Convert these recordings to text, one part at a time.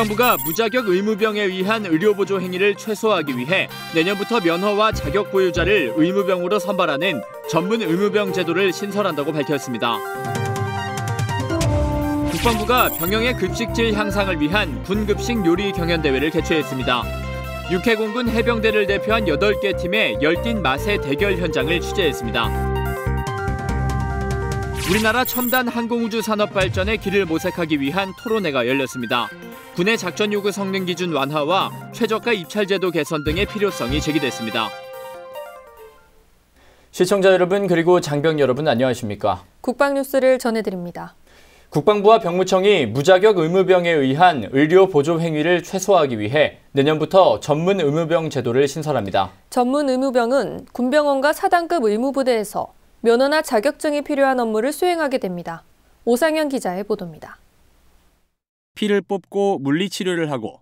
국방부가 무자격 의무병에 의한 의료보조 행위를 최소화하기 위해 내년부터 면허와 자격 보유자를 의무병으로 선발하는 전문 의무병 제도를 신설한다고 밝혔습니다. 국방부가 병영의 급식질 향상을 위한 군급식 요리 경연대회를 개최했습니다. 육해공군 해병대를 대표한 8개 팀의 열띤 맛의 대결 현장을 취재했습니다. 우리나라 첨단 항공우주 산업 발전의 길을 모색하기 위한 토론회가 열렸습니다. 군의 작전 요구 성능 기준 완화와 최저가 입찰 제도 개선 등의 필요성이 제기됐습니다. 시청자 여러분 그리고 장병 여러분 안녕하십니까? 국방 뉴스를 전해드립니다. 국방부와 병무청이 무자격 의무병에 의한 의료 보조 행위를 최소화하기 위해 내년부터 전문 의무병 제도를 신설합니다. 전문 의무병은 군병원과 사단급 의무부대에서 면허나 자격증이 필요한 업무를 수행하게 됩니다. 오상현 기자의 보도입니다. 피를 뽑고 물리치료를 하고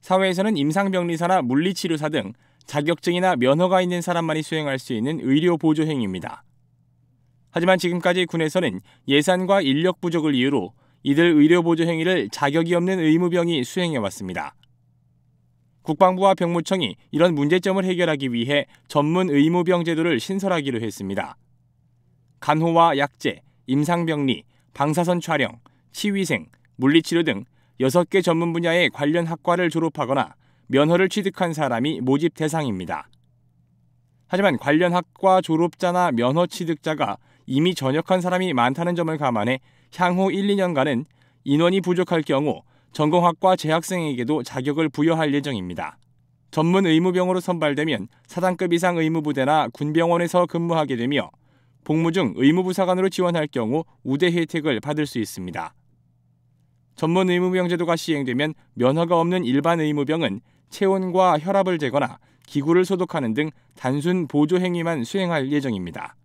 사회에서는 임상병리사나 물리치료사 등 자격증이나 면허가 있는 사람만이 수행할 수 있는 의료 보조 행위입니다. 하지만 지금까지 군에서는 예산과 인력 부족을 이유로 이들 의료 보조 행위를 자격이 없는 의무병이 수행해 왔습니다. 국방부와 병무청이 이런 문제점을 해결하기 위해 전문 의무병 제도를 신설하기로 했습니다. 간호와 약제, 임상병리, 방사선 촬영, 치위생, 물리치료 등 6개 전문 분야의 관련 학과를 졸업하거나 면허를 취득한 사람이 모집 대상입니다. 하지만 관련 학과 졸업자나 면허 취득자가 이미 전역한 사람이 많다는 점을 감안해 향후 1, 2년간은 인원이 부족할 경우 전공학과 재학생에게도 자격을 부여할 예정입니다. 전문 의무병으로 선발되면 사단급 이상 의무부대나 군병원에서 근무하게 되며 복무 중 의무부사관으로 지원할 경우 우대 혜택을 받을 수 있습니다. 전문 의무병 제도가 시행되면 면허가 없는 일반 의무병은 체온과 혈압을 재거나 기구를 소독하는 등 단순 보조 행위만 수행할 예정입니다.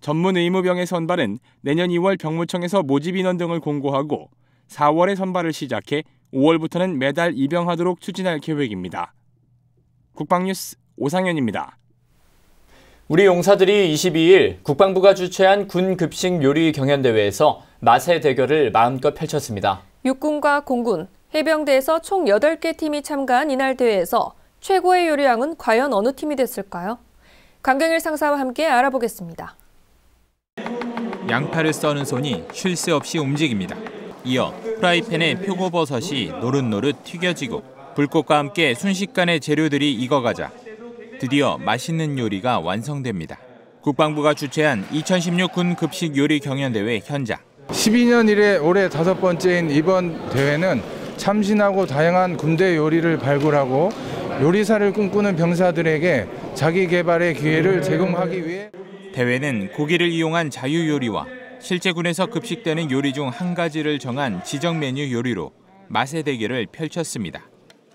전문 의무병의 선발은 내년 2월 병무청에서 모집 인원 등을 공고하고 4월에 선발을 시작해 5월부터는 매달 입영하도록 추진할 계획입니다. 국방뉴스 오상현입니다. 우리 용사들이 22일 국방부가 주최한 군 급식 요리 경연 대회에서 맛의 대결을 마음껏 펼쳤습니다. 육군과 공군, 해병대에서 총 8개 팀이 참가한 이날 대회에서 최고의 요리왕은 과연 어느 팀이 됐을까요? 강경일 상사와 함께 알아보겠습니다. 양파를 써는 손이 쉴 새 없이 움직입니다. 이어 프라이팬에 표고버섯이 노릇노릇 튀겨지고 불꽃과 함께 순식간에 재료들이 익어가자 드디어 맛있는 요리가 완성됩니다. 국방부가 주최한 2016 군 급식 요리 경연대회 현장. 12년 이래 올해 다섯 번째인 이번 대회는 참신하고 다양한 군대 요리를 발굴하고 요리사를 꿈꾸는 병사들에게 자기 개발의 기회를 제공하기 위해 대회는 고기를 이용한 자유 요리와 실제 군에서 급식되는 요리 중 한 가지를 정한 지정 메뉴 요리로 맛의 대결을 펼쳤습니다.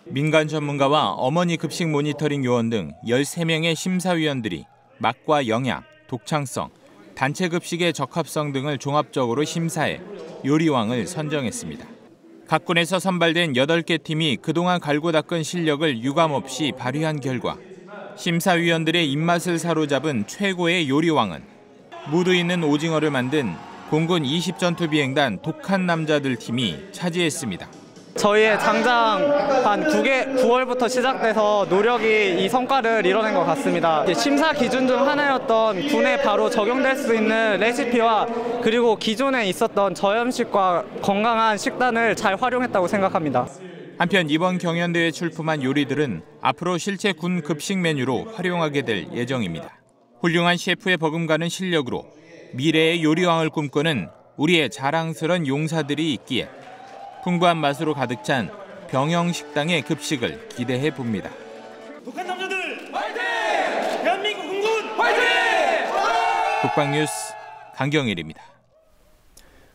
민간 전문가와 어머니 급식 모니터링 요원 등 13명의 심사위원들이 맛과 영양, 독창성, 단체 급식의 적합성 등을 종합적으로 심사해 요리왕을 선정했습니다. 각 군에서 선발된 8개 팀이 그동안 갈고 닦은 실력을 유감없이 발휘한 결과 심사위원들의 입맛을 사로잡은 최고의 요리왕은 무드 있는 오징어를 만든 공군 20전투 비행단 독한 남자들 팀이 차지했습니다. 저희의 장장 한 9개, 9월부터 시작돼서 노력이 이 성과를 이뤄낸 것 같습니다. 심사 기준 중 하나였던 군에 바로 적용될 수 있는 레시피와 그리고 기존에 있었던 저염식과 건강한 식단을 잘 활용했다고 생각합니다. 한편 이번 경연대회 출품한 요리들은 앞으로 실제 군 급식 메뉴로 활용하게 될 예정입니다. 훌륭한 셰프의 버금가는 실력으로 미래의 요리왕을 꿈꾸는 우리의 자랑스런 용사들이 있기에 풍부한 맛으로 가득 찬 병영 식당의 급식을 기대해 봅니다. 북한 남자들 화이팅! 대한민국 공군 화이팅! 국방뉴스 강경일입니다.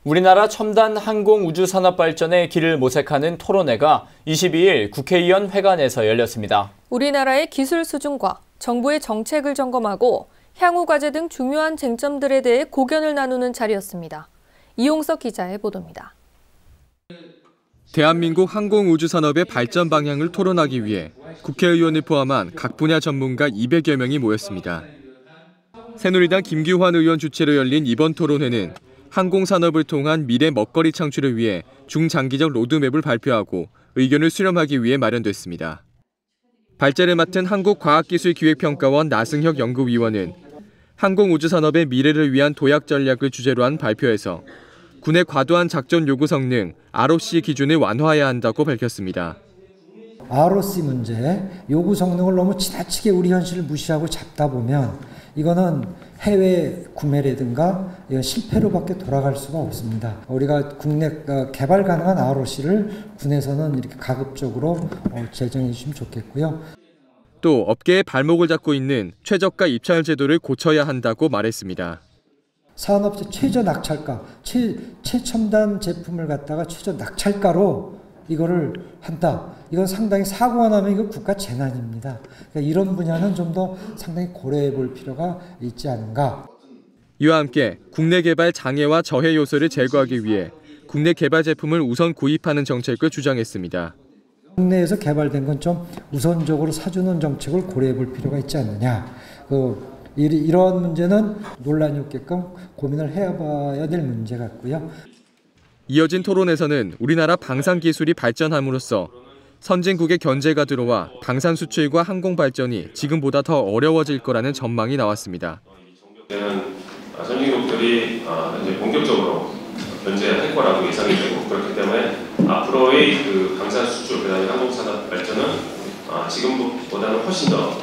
우리나라 첨단 항공 우주 산업 발전의 길을 모색하는 토론회가 22일 국회의원 회관에서 열렸습니다. 우리나라의 기술 수준과 정부의 정책을 점검하고 향후 과제 등 중요한 쟁점들에 대해 고견을 나누는 자리였습니다. 이용석 기자의 보도입니다. 대한민국 항공우주산업의 발전 방향을 토론하기 위해 국회의원을 포함한 각 분야 전문가 200여 명이 모였습니다. 새누리당 김규환 의원 주최로 열린 이번 토론회는 항공산업을 통한 미래 먹거리 창출을 위해 중장기적 로드맵을 발표하고 의견을 수렴하기 위해 마련됐습니다. 발제를 맡은 한국과학기술기획평가원 나승혁 연구위원은 항공우주산업의 미래를 위한 도약 전략을 주제로 한 발표에서 군의 과도한 작전 요구 성능 ROC 기준을 완화해야 한다고 밝혔습니다. ROC 문제, 요구 성능을 너무 지나치게 우리 현실을 무시하고 잡다 보면 이거는 해외 구매라든가 실패로밖에 돌아갈 수가 없습니다. 우리가 국내 어, 개발 가능한 ROC를 군에서는 이렇게 가급적으로 어, 제정해 주시면 좋겠고요. 또 업계의 발목을 잡고 있는 최저가 입찰 제도를 고쳐야 한다고 말했습니다. 산업체 최저 낙찰가, 최, 최첨단 제품을 갖다가 최저 낙찰가로 이거를 한다. 이건 상당히 사고가 나면 이거 국가 재난입니다. 그러니까 이런 분야는 좀 더 상당히 고려해 볼 필요가 있지 않은가. 이와 함께 국내 개발 장애와 저해 요소를 제거하기 위해 국내 개발 제품을 우선 구입하는 정책을 주장했습니다. 국내에서 개발된 건 좀 우선적으로 사주는 정책을 고려해 볼 필요가 있지 않느냐. 그 이러한 문제는 논란이 없게끔 고민을 해봐야 될 문제 같고요. 이어진 토론에서는 우리나라 방산 기술이 발전함으로써 선진국의 견제가 들어와 방산 수출과 항공 발전이 지금보다 더 어려워질 거라는 전망이 나왔습니다. 선진국들이 이제 본격적으로 견제할 거라고 예상이 되고 그렇기 때문에 앞으로의 그 방산 수출 그다음에 항공 산업 발전은 지금보다는 훨씬 더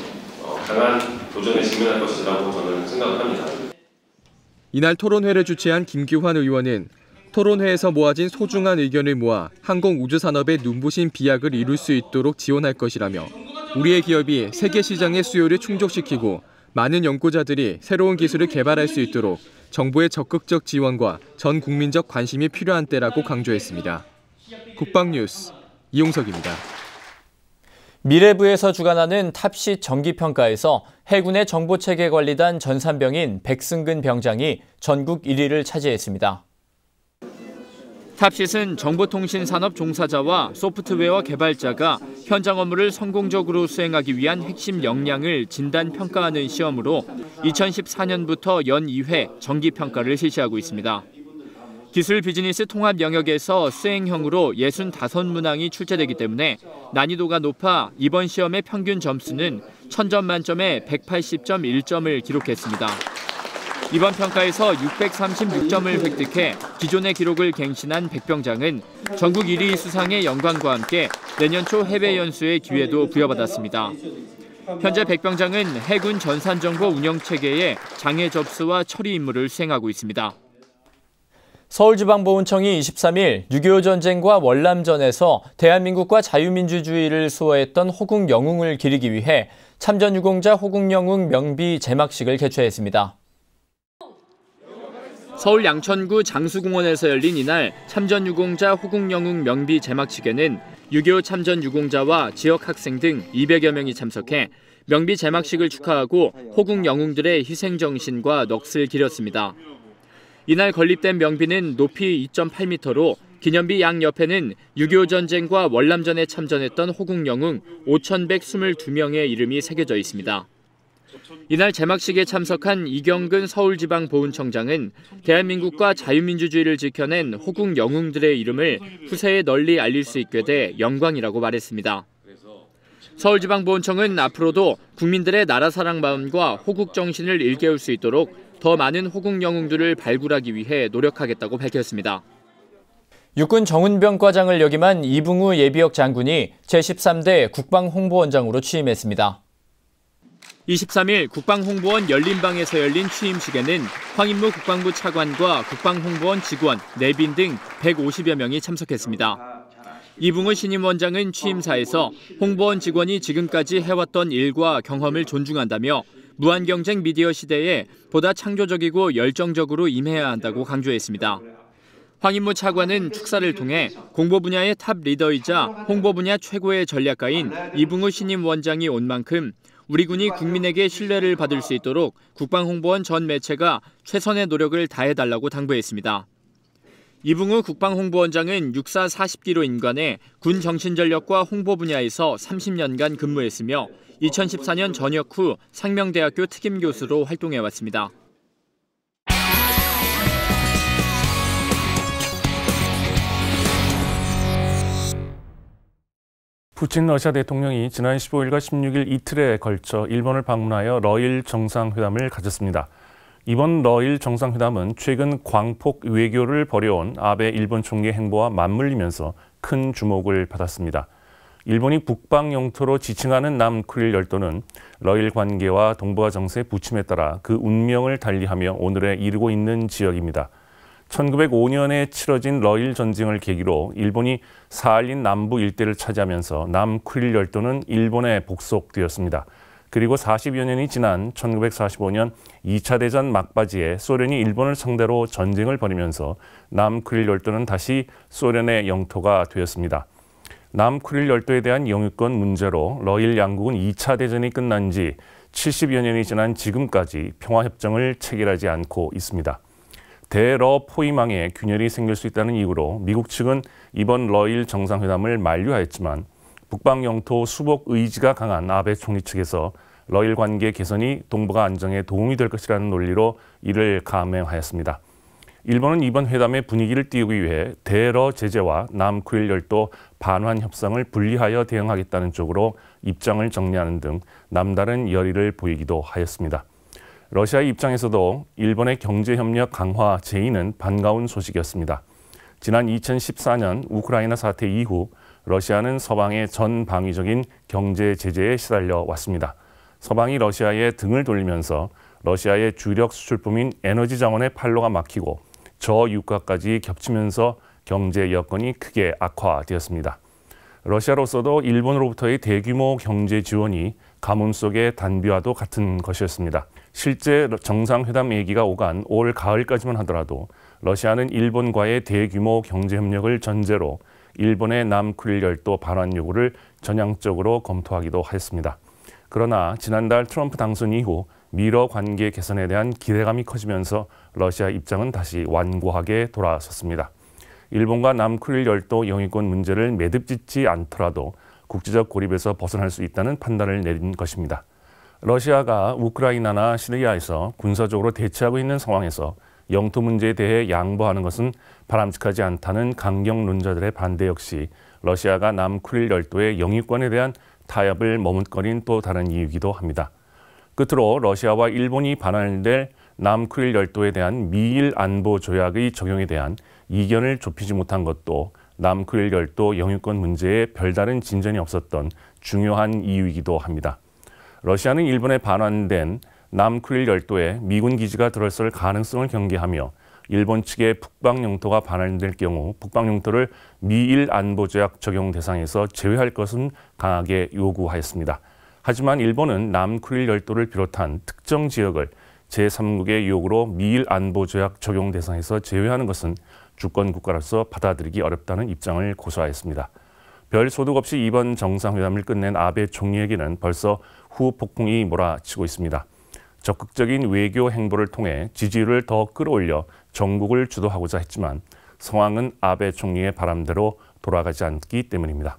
강한 도전에 직면할 것이라고 저는 생각을 합니다. 이날 토론회를 주최한 김규환 의원은 토론회에서 모아진 소중한 의견을 모아 항공 우주 산업의 눈부신 비약을 이룰 수 있도록 지원할 것이라며 우리의 기업이 세계 시장의 수요를 충족시키고 많은 연구자들이 새로운 기술을 개발할 수 있도록 정부의 적극적 지원과 전 국민적 관심이 필요한 때라고 강조했습니다. 국방뉴스 이용석입니다. 미래부에서 주관하는 탑시 정기평가에서 해군의 정보체계 관리단 전산병인 백승근 병장이 전국 1위를 차지했습니다. 탑싯은 정보통신 산업 종사자와 소프트웨어 개발자가 현장 업무를 성공적으로 수행하기 위한 핵심 역량을 진단 평가하는 시험으로 2014년부터 연 2회 정기 평가를 실시하고 있습니다. 기술 비즈니스 통합 영역에서 수행형으로 65문항이 출제되기 때문에 난이도가 높아 이번 시험의 평균 점수는 1000점 만점에 180.1점을 기록했습니다. 이번 평가에서 636점을 획득해 기존의 기록을 갱신한 백병장은 전국 1위 수상의 영광과 함께 내년 초 해외 연수의 기회도 부여받았습니다. 현재 백병장은 해군 전산정보 운영체계의 장애 접수와 처리 임무를 수행하고 있습니다. 서울지방보훈청이 23일 6.25 전쟁과 월남전에서 대한민국과 자유민주주의를 수호했던 호국 영웅을 기리기 위해 참전 유공자 호국 영웅 명비 제막식을 개최했습니다. 서울 양천구 장수공원에서 열린 이날 참전 유공자 호국 영웅 명비 제막식에는 6.25 참전 유공자와 지역 학생 등 200여 명이 참석해 명비 제막식을 축하하고 호국 영웅들의 희생 정신과 넋을 기렸습니다. 이날 건립된 명비는 높이 2.8m로 기념비 양 옆에는 6.25 전쟁과 월남전에 참전했던 호국 영웅 5,122명의 이름이 새겨져 있습니다. 이날 제막식에 참석한 이경근 서울지방보훈청장은 대한민국과 자유민주주의를 지켜낸 호국 영웅들의 이름을 후세에 널리 알릴 수 있게 돼 영광이라고 말했습니다. 서울지방보훈청은 앞으로도 국민들의 나라 사랑 마음과 호국 정신을 일깨울 수 있도록 더 많은 호국 영웅들을 발굴하기 위해 노력하겠다고 밝혔습니다. 육군 정운병 과장을 역임한 이붕우 예비역 장군이 제13대 국방홍보원장으로 취임했습니다. 23일 국방홍보원 열린방에서 열린 취임식에는 황인무 국방부 차관과 국방홍보원 직원, 내빈 등 150여 명이 참석했습니다. 이붕우 신임 원장은 취임사에서 홍보원 직원이 지금까지 해왔던 일과 경험을 존중한다며 무한경쟁 미디어 시대에 보다 창조적이고 열정적으로 임해야 한다고 강조했습니다. 황인무 차관은 축사를 통해 공보 분야의 top 리더이자 홍보 분야 최고의 전략가인 이붕우 신임 원장이 온 만큼 우리 군이 국민에게 신뢰를 받을 수 있도록 국방홍보원 전 매체가 최선의 노력을 다해달라고 당부했습니다. 이붕우 국방홍보원장은 육사 40기로 임관해 군 정신전력과 홍보 분야에서 30년간 근무했으며 2014년 전역 후 상명대학교 특임교수로 활동해왔습니다. 푸틴 러시아 대통령이 지난 15일과 16일 이틀에 걸쳐 일본을 방문하여 러일 정상회담을 가졌습니다. 이번 러일 정상회담은 최근 광폭 외교를 벌여온 아베 일본 총리의 행보와 맞물리면서 큰 주목을 받았습니다. 일본이 북방 영토로 지칭하는 남쿠릴 열도는 러일 관계와 동북아 정세 부침에 따라 그 운명을 달리하며 오늘에 이르고 있는 지역입니다. 1905년에 치러진 러일 전쟁을 계기로 일본이 사할린 남부 일대를 차지하면서 남쿠릴 열도는 일본에 복속되었습니다. 그리고 40여 년이 지난 1945년 2차 대전 막바지에 소련이 일본을 상대로 전쟁을 벌이면서 남쿠릴 열도는 다시 소련의 영토가 되었습니다. 남쿠릴 열도에 대한 영유권 문제로 러일 양국은 2차 대전이 끝난 지 70여 년이 지난 지금까지 평화협정을 체결하지 않고 있습니다. 대러 포위망에 균열이 생길 수 있다는 이유로 미국 측은 이번 러일 정상회담을 만류하였지만 북방 영토 수복 의지가 강한 아베 총리 측에서 러일 관계 개선이 동북아 안정에 도움이 될 것이라는 논리로 이를 감행하였습니다. 일본은 이번 회담의 분위기를 띄우기 위해 대러 제재와 남쿠릴 열도 반환 협상을 분리하여 대응하겠다는 쪽으로 입장을 정리하는 등 남다른 열의를 보이기도 하였습니다. 러시아의 입장에서도 일본의 경제협력 강화 제의는 반가운 소식이었습니다. 지난 2014년 우크라이나 사태 이후 러시아는 서방의 전 방위적인 경제 제재에 시달려 왔습니다. 서방이 러시아에 등을 돌리면서 러시아의 주력 수출품인 에너지 자원의 팔로가 막히고 저유가까지 겹치면서 경제 여건이 크게 악화되었습니다. 러시아로서도 일본으로부터의 대규모 경제 지원이 가뭄 속의 단비와도 같은 것이었습니다. 실제 정상회담 얘기가 오간 올 가을까지만 하더라도 러시아는 일본과의 대규모 경제 협력을 전제로 일본의 남쿠릴 열도 반환 요구를 전향적으로 검토하기도 하였습니다. 그러나 지난달 트럼프 당선 이후 미러 관계 개선에 대한 기대감이 커지면서 러시아 입장은 다시 완고하게 돌아섰습니다. 일본과 남쿠릴 열도 영유권 문제를 매듭짓지 않더라도 국제적 고립에서 벗어날 수 있다는 판단을 내린 것입니다. 러시아가 우크라이나나 시리아에서 군사적으로 대치하고 있는 상황에서 영토 문제에 대해 양보하는 것은 바람직하지 않다는 강경론자들의 반대 역시 러시아가 남쿠릴 열도의 영유권에 대한 타협을 머뭇거린 또 다른 이유이기도 합니다. 끝으로 러시아와 일본이 반환될 남크릴 열도에 대한 미일 안보 조약의 적용에 대한 이견을 좁히지 못한 것도 남크릴 열도 영유권 문제에 별다른 진전이 없었던 중요한 이유이기도 합니다. 러시아는 일본에 반환된 남크릴 열도에 미군 기지가 들어설 가능성을 경계하며 일본 측의 북방 영토가 반환될 경우 북방 영토를 미일 안보 조약 적용 대상에서 제외할 것은 강하게 요구하였습니다. 하지만 일본은 남쿠릴 열도를 비롯한 특정 지역을 제3국의 요구로 미일 안보 조약 적용 대상에서 제외하는 것은 주권 국가로서 받아들이기 어렵다는 입장을 고수하였습니다. 별 소득 없이 이번 정상회담을 끝낸 아베 총리에게는 벌써 후 폭풍이 몰아치고 있습니다. 적극적인 외교 행보를 통해 지지율을 더 끌어올려 정국을 주도하고자 했지만 상황은 아베 총리의 바람대로 돌아가지 않기 때문입니다.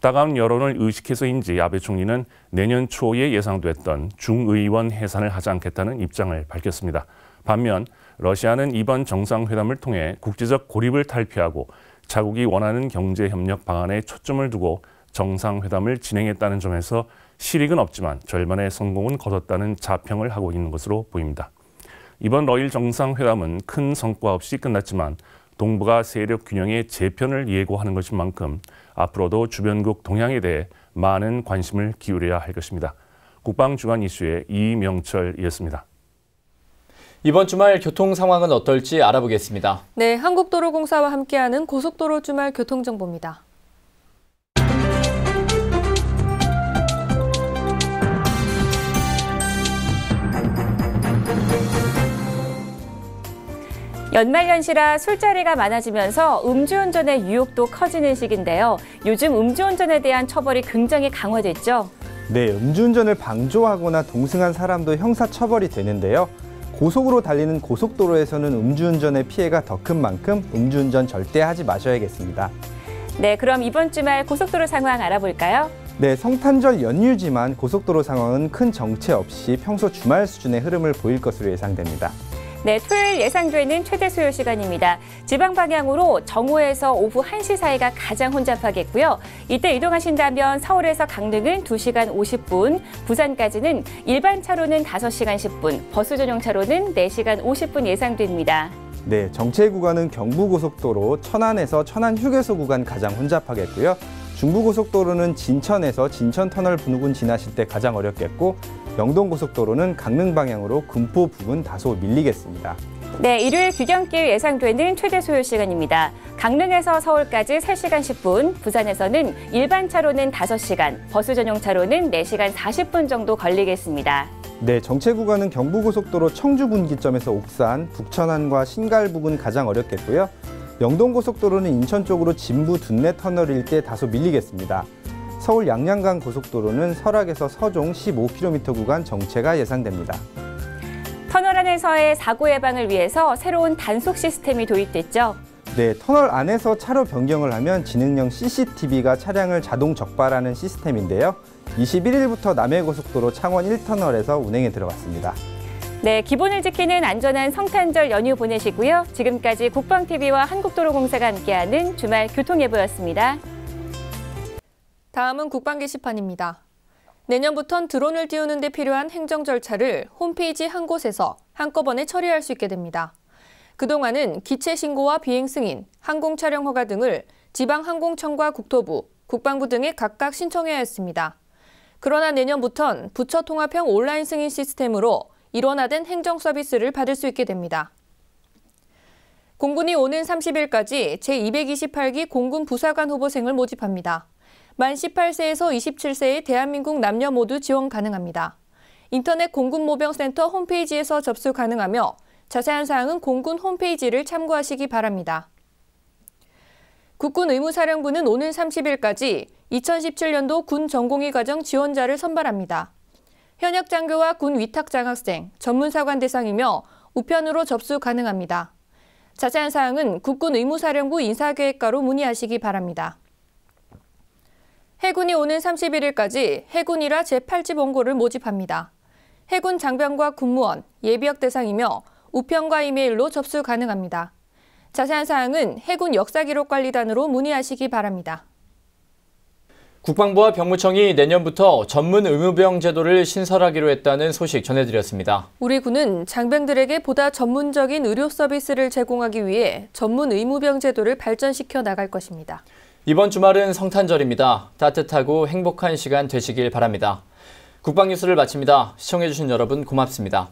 따가운 여론을 의식해서인지 아베 총리는 내년 초에 예상됐던 중의원 해산을 하지 않겠다는 입장을 밝혔습니다. 반면 러시아는 이번 정상회담을 통해 국제적 고립을 탈피하고 자국이 원하는 경제 협력 방안에 초점을 두고 정상회담을 진행했다는 점에서 실익은 없지만 절반의 성공은 거뒀다는 자평을 하고 있는 것으로 보입니다. 이번 러일 정상회담은 큰 성과 없이 끝났지만 동북아 세력 균형의 재편을 예고하는 것인 만큼 앞으로도 주변국 동향에 대해 많은 관심을 기울여야 할 것입니다. 국방주간 이슈의 이명철이었습니다. 이번 주말 교통 상황은 어떨지 알아보겠습니다. 네, 한국도로공사와 함께하는 고속도로 주말 교통정보입니다. 연말연시라 술자리가 많아지면서 음주운전의 유혹도 커지는 시기인데요. 요즘 음주운전에 대한 처벌이 굉장히 강화됐죠. 네, 음주운전을 방조하거나 동승한 사람도 형사처벌이 되는데요. 고속으로 달리는 고속도로에서는 음주운전의 피해가 더 큰 만큼 음주운전 절대 하지 마셔야겠습니다. 네, 그럼 이번 주말 고속도로 상황 알아볼까요? 네, 성탄절 연휴지만 고속도로 상황은 큰 정체 없이 평소 주말 수준의 흐름을 보일 것으로 예상됩니다. 네, 토요일 예상되는 최대 소요 시간입니다. 지방 방향으로 정오에서 오후 1시 사이가 가장 혼잡하겠고요. 이때 이동하신다면 서울에서 강릉은 2시간 50분, 부산까지는 일반 차로는 5시간 10분, 버스 전용 차로는 4시간 50분 예상됩니다. 네, 정체 구간은 경부고속도로 천안에서 천안 휴게소 구간 가장 혼잡하겠고요. 중부고속도로는 진천에서 진천 터널 분후군 지나실 때 가장 어렵겠고 영동고속도로는 강릉 방향으로 금포 부근 다소 밀리겠습니다. 네, 일요일 귀경길 예상되는 최대 소요 시간입니다. 강릉에서 서울까지 3시간 10분, 부산에서는 일반 차로는 5시간, 버스 전용 차로는 4시간 40분 정도 걸리겠습니다. 네, 정체 구간은 경부고속도로 청주 분기점에서 옥산, 북천안과 신갈 부근 가장 어렵겠고요. 영동고속도로는 인천 쪽으로 진부 둔내 터널 일대 다소 밀리겠습니다. 서울 양양간 고속도로는 설악에서 서종 15km 구간 정체가 예상됩니다. 터널 안에서의 사고 예방을 위해서 새로운 단속 시스템이 도입됐죠. 네, 터널 안에서 차로 변경을 하면 지능형 CCTV가 차량을 자동 적발하는 시스템인데요. 21일부터 남해고속도로 창원 1터널에서 운행에 들어갔습니다. 네, 기본을 지키는 안전한 성탄절 연휴 보내시고요. 지금까지 국방TV와 한국도로공사가 함께하는 주말 교통예보였습니다. 다음은 국방 게시판입니다. 내년부턴 드론을 띄우는 데 필요한 행정 절차를 홈페이지 한 곳에서 한꺼번에 처리할 수 있게 됩니다. 그동안은 기체 신고와 비행 승인, 항공 촬영 허가 등을 지방항공청과 국토부, 국방부 등에 각각 신청해야 했습니다. 그러나 내년부턴 부처 통합형 온라인 승인 시스템으로 일원화된 행정 서비스를 받을 수 있게 됩니다. 공군이 오는 30일까지 제228기 공군 부사관 후보생을 모집합니다. 만 18세에서 27세의 대한민국 남녀 모두 지원 가능합니다. 인터넷 공군모병센터 홈페이지에서 접수 가능하며 자세한 사항은 공군 홈페이지를 참고하시기 바랍니다. 국군 의무사령부는 오는 30일까지 2017년도 군 전공의 과정 지원자를 선발합니다. 현역 장교와 군 위탁 장학생, 전문사관 대상이며 우편으로 접수 가능합니다. 자세한 사항은 국군 의무사령부 인사계획과로 문의하시기 바랍니다. 해군이 오는 31일까지 해군이라 제8지 본고를 모집합니다. 해군 장병과 군무원, 예비역 대상이며 우편과 이메일로 접수 가능합니다. 자세한 사항은 해군 역사기록관리단으로 문의하시기 바랍니다. 국방부와 병무청이 내년부터 전문 의무병 제도를 신설하기로 했다는 소식 전해드렸습니다. 우리 군은 장병들에게 보다 전문적인 의료 서비스를 제공하기 위해 전문 의무병 제도를 발전시켜 나갈 것입니다. 이번 주말은 성탄절입니다. 따뜻하고 행복한 시간 되시길 바랍니다. 국방뉴스를 마칩니다. 시청해주신 여러분 고맙습니다.